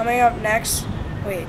Coming up next, wait.